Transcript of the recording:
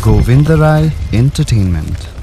Govindarai Entertainment.